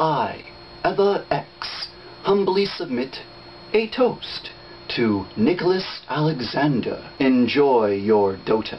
I, Eva X, humbly submit a toast to Nicholas Alexander. Enjoy your Dota.